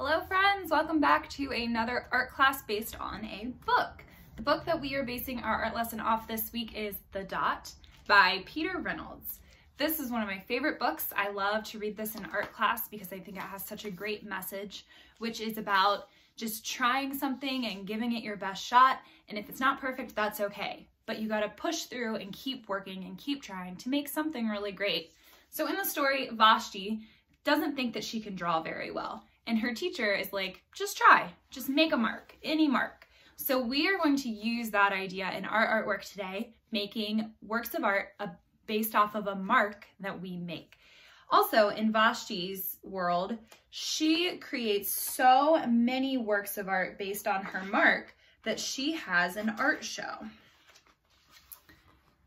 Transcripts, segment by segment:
Hello friends, welcome back to another art class based on a book. The book that we are basing our art lesson off this week is The Dot by Peter Reynolds. This is one of my favorite books. I love to read this in art class because I think it has such a great message, which is about just trying something and giving it your best shot. And if it's not perfect, that's okay. But you gotta push through and keep working and keep trying to make something really great. So in the story, Vashti doesn't think that she can draw very well. And her teacher is like, just try, just make a mark, any mark. So we are going to use that idea in our artwork today, making works of art based off of a mark that we make. Also, in Vashti's world, she creates so many works of art based on her mark that she has an art show.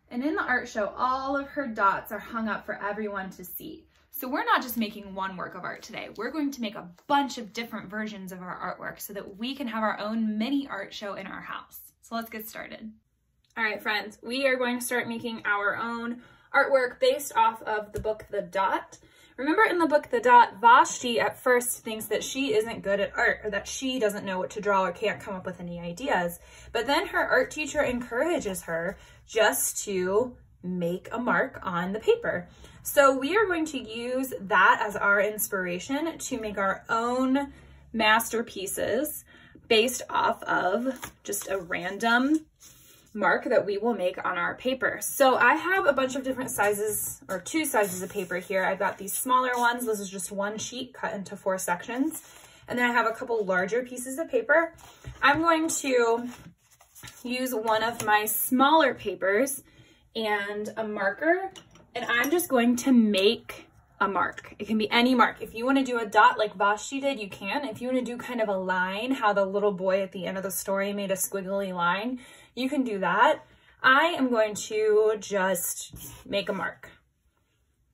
And in the art show, all of her dots are hung up for everyone to see. So we're not just making one work of art today. We're going to make a bunch of different versions of our artwork so that we can have our own mini art show in our house. So let's get started. All right, friends, we are going to start making our own artwork based off of the book The Dot. Remember in the book The Dot, Vashti at first thinks that she isn't good at art or that she doesn't know what to draw or can't come up with any ideas. But then her art teacher encourages her just to make a mark on the paper. So we are going to use that as our inspiration to make our own masterpieces based off of just a random mark that we will make on our paper. So I have a bunch of different sizes or two sizes of paper here. I've got these smaller ones. This is just one sheet cut into four sections. And then I have a couple larger pieces of paper. I'm going to use one of my smaller papers and a marker and I'm just going to make a mark. It can be any mark. If you want to do a dot like Vashti did, you can. If you want to do kind of a line, how the little boy at the end of the story made a squiggly line, you can do that. I am going to just make a mark.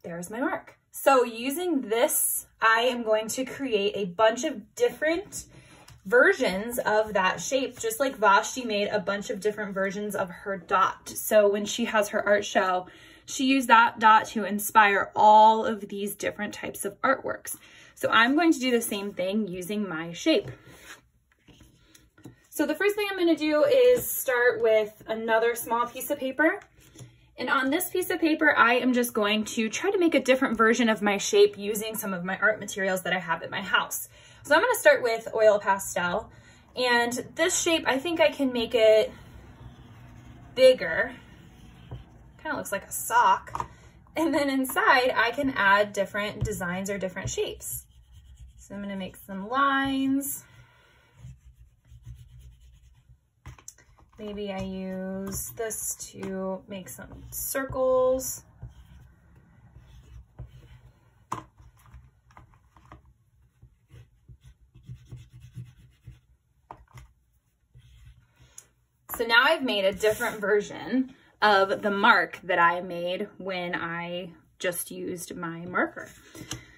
There's my mark. So using this, I am going to create a bunch of different versions of that shape, just like Vashti made a bunch of different versions of her dot. So when she has her art show, she used that dot to inspire all of these different types of artworks. So I'm going to do the same thing using my shape. So the first thing I'm going to do is start with another small piece of paper. And on this piece of paper, I am just going to try to make a different version of my shape using some of my art materials that I have at my house. So I'm going to start with oil pastel. And this shape, I think I can make it bigger kind of looks like a sock. And then inside I can add different designs or different shapes. So I'm gonna make some lines. Maybe I use this to make some circles. So now I've made a different version of the mark that I made when I just used my marker.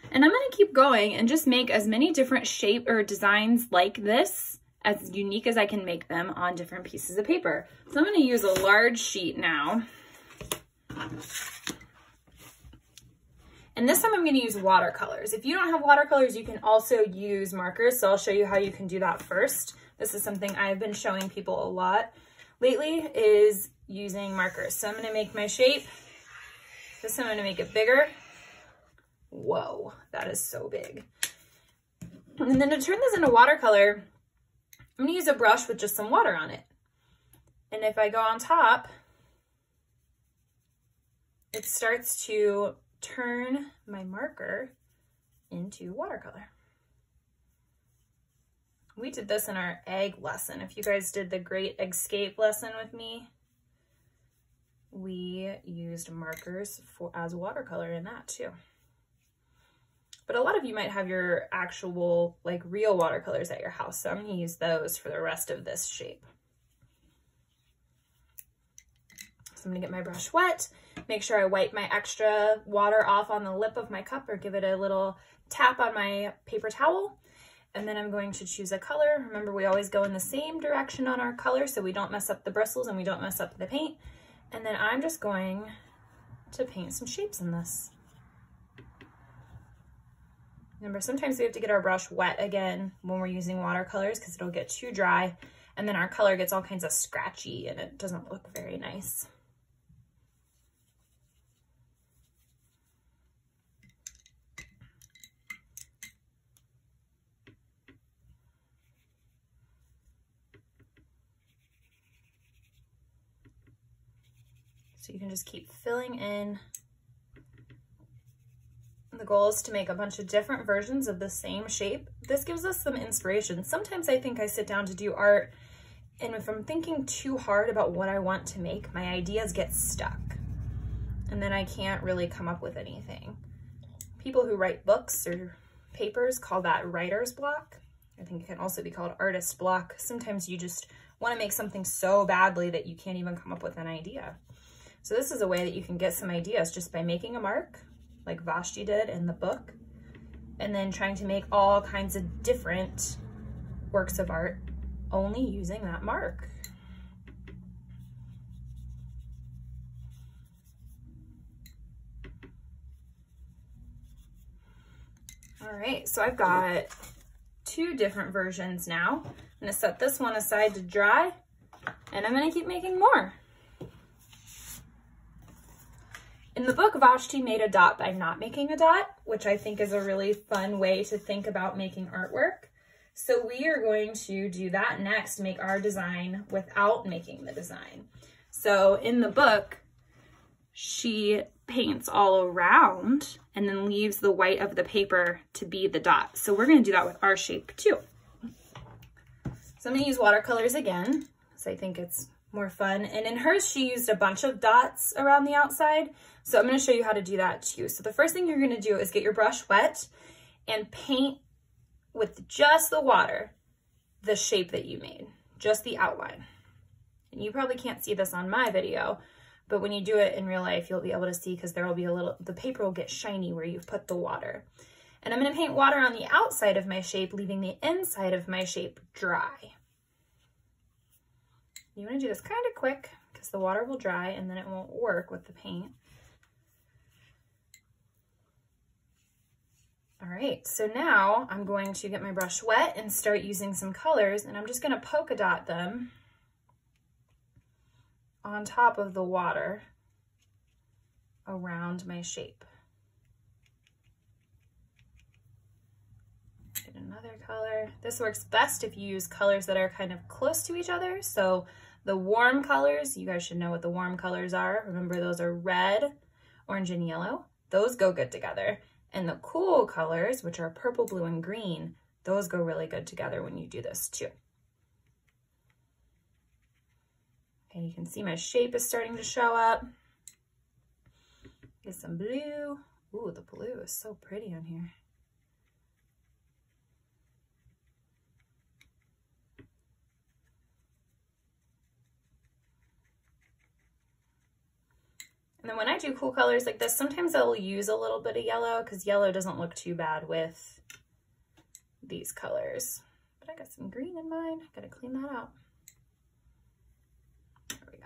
And I'm gonna keep going and just make as many different shape or designs like this, as unique as I can make them on different pieces of paper. So I'm gonna use a large sheet now. And this time I'm gonna use watercolors. If you don't have watercolors, you can also use markers. So I'll show you how you can do that first. This is something I've been showing people a lot lately is using markers. So I'm gonna make my shape. This I'm gonna make it bigger. Whoa, that is so big. And then to turn this into watercolor, I'm gonna use a brush with just some water on it. And if I go on top, it starts to turn my marker into watercolor. We did this in our egg lesson. If you guys did the Great Escape lesson with me, we used markers for as watercolor in that too. But a lot of you might have your actual like real watercolors at your house. So I'm gonna use those for the rest of this shape. So I'm gonna get my brush wet, make sure I wipe my extra water off on the lip of my cup or give it a little tap on my paper towel. And then I'm going to choose a color. Remember, we always go in the same direction on our color so we don't mess up the bristles and we don't mess up the paint. And then I'm just going to paint some shapes in this. Remember, sometimes we have to get our brush wet again when we're using watercolors because it'll get too dry and then our color gets all kinds of scratchy and it doesn't look very nice. So you can just keep filling in. The goal is to make a bunch of different versions of the same shape. This gives us some inspiration. Sometimes I think I sit down to do art and if I'm thinking too hard about what I want to make, my ideas get stuck and then I can't really come up with anything. People who write books or papers call that writer's block. I think it can also be called artist block. Sometimes you just want to make something so badly that you can't even come up with an idea. So this is a way that you can get some ideas just by making a mark, like Vashti did in the book, and then trying to make all kinds of different works of art only using that mark. All right, so I've got two different versions now. I'm gonna set this one aside to dry and I'm gonna keep making more. In the book, Vashti made a dot by not making a dot, which I think is a really fun way to think about making artwork. So we are going to do that next, make our design without making the design. So in the book, she paints all around and then leaves the white of the paper to be the dot. So we're gonna do that with our shape too. So I'm gonna use watercolors again, because I think it's more fun. And in hers, she used a bunch of dots around the outside. So I'm gonna show you how to do that too. So the first thing you're gonna do is get your brush wet and paint with just the water the shape that you made, just the outline. And you probably can't see this on my video, but when you do it in real life, you'll be able to see because there will be a little, the paper will get shiny where you've put the water. And I'm gonna paint water on the outside of my shape, leaving the inside of my shape dry. You wanna do this kind of quick because the water will dry and then it won't work with the paint. All right, so now I'm going to get my brush wet and start using some colors and I'm just gonna polka dot them on top of the water around my shape. Get another color. This works best if you use colors that are kind of close to each other. So the warm colors, you guys should know what the warm colors are. Remember those are red, orange, and yellow. Those go good together. And the cool colors, which are purple, blue, and green, those go really good together when you do this too. Okay, you can see my shape is starting to show up. Get some blue. Ooh, the blue is so pretty on here. And then when I do cool colors like this, sometimes I'll use a little bit of yellow because yellow doesn't look too bad with these colors. But I got some green in mine. I gotta clean that out. There we go.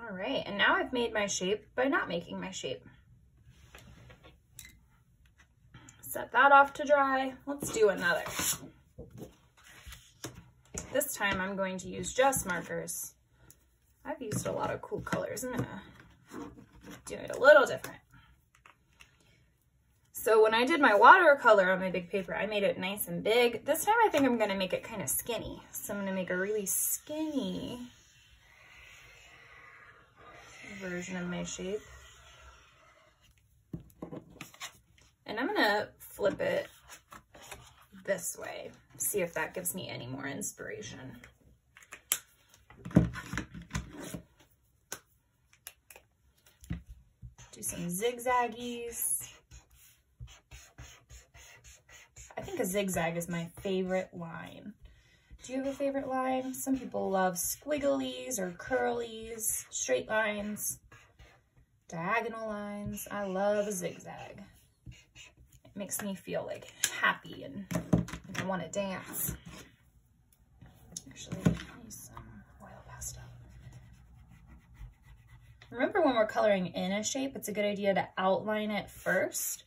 All right, and now I've made my shape by not making my shape. Set that off to dry. Let's do another. This time I'm going to use just markers. I've used a lot of cool colors. I'm gonna do it a little different. So when I did my watercolor on my big paper, I made it nice and big. This time I think I'm gonna make it kind of skinny. So I'm gonna make a really skinny version of my shape. And I'm gonna flip it this way, see if that gives me any more inspiration. Do some zigzaggies. I think a zigzag is my favorite line. Do you have a favorite line? Some people love squigglies or curlies, straight lines, diagonal lines. I love a zigzag makes me feel like happy and I want to dance. Actually, use some oil pastel. Remember when we're coloring in a shape, it's a good idea to outline it first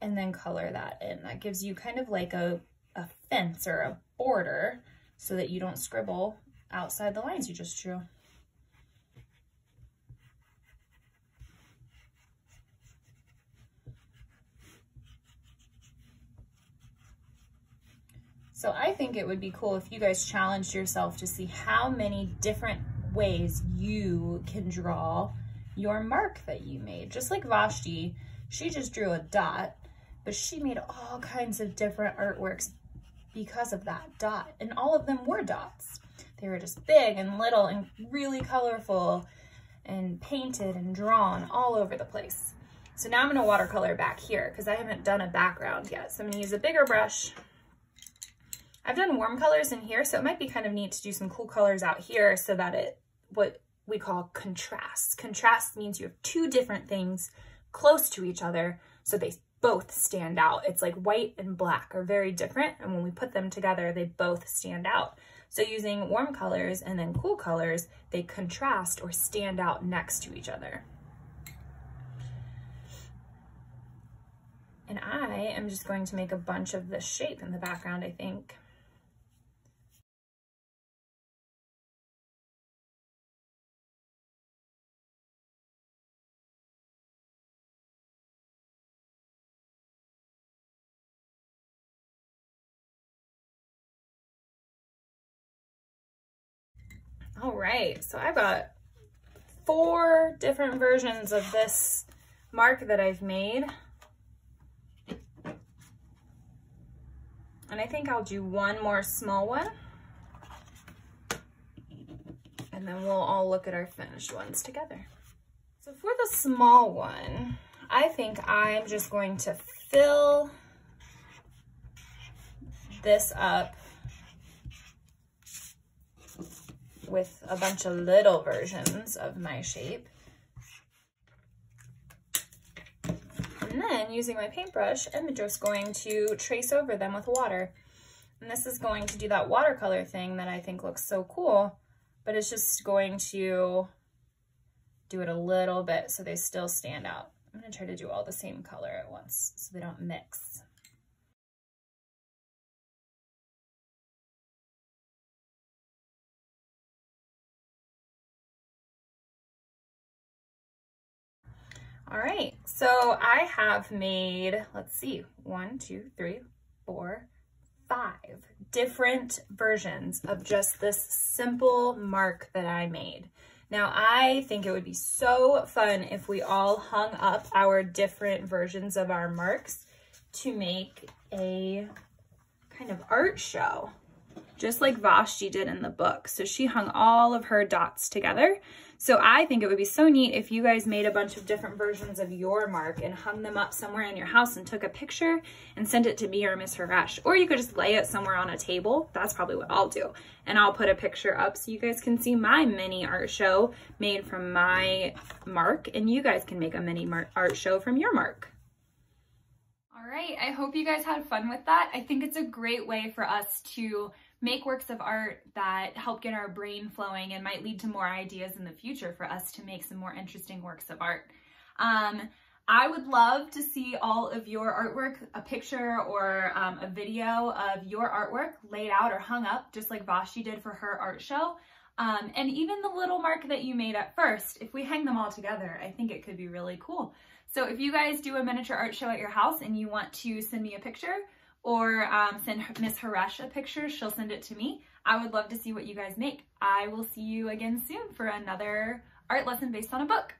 and then color that in. That gives you kind of like a, a fence or a border so that you don't scribble outside the lines you just drew. So I think it would be cool if you guys challenged yourself to see how many different ways you can draw your mark that you made. Just like Vashti, she just drew a dot, but she made all kinds of different artworks because of that dot. And all of them were dots. They were just big and little and really colorful and painted and drawn all over the place. So now I'm gonna watercolor back here because I haven't done a background yet. So I'm gonna use a bigger brush I've done warm colors in here, so it might be kind of neat to do some cool colors out here so that it, what we call contrast. Contrast means you have two different things close to each other, so they both stand out. It's like white and black are very different, and when we put them together, they both stand out. So using warm colors and then cool colors, they contrast or stand out next to each other. And I am just going to make a bunch of this shape in the background, I think. All right, so I've got four different versions of this mark that I've made. And I think I'll do one more small one. And then we'll all look at our finished ones together. So for the small one, I think I'm just going to fill this up with a bunch of little versions of my shape. And then using my paintbrush, I'm just going to trace over them with water. And this is going to do that watercolor thing that I think looks so cool, but it's just going to do it a little bit so they still stand out. I'm gonna try to do all the same color at once so they don't mix. All right, so I have made, let's see, one, two, three, four, five different versions of just this simple mark that I made. Now, I think it would be so fun if we all hung up our different versions of our marks to make a kind of art show, just like Vashti did in the book. So she hung all of her dots together so I think it would be so neat if you guys made a bunch of different versions of your mark and hung them up somewhere in your house and took a picture and sent it to me or Miss Haresh. Or you could just lay it somewhere on a table. That's probably what I'll do. And I'll put a picture up so you guys can see my mini art show made from my mark. And you guys can make a mini art show from your mark. All right, I hope you guys had fun with that. I think it's a great way for us to make works of art that help get our brain flowing and might lead to more ideas in the future for us to make some more interesting works of art. Um, I would love to see all of your artwork, a picture or um, a video of your artwork laid out or hung up, just like Vashti did for her art show. Um, and even the little mark that you made at first, if we hang them all together, I think it could be really cool. So if you guys do a miniature art show at your house and you want to send me a picture, or um, send Miss Haresh a picture. She'll send it to me. I would love to see what you guys make. I will see you again soon for another art lesson based on a book.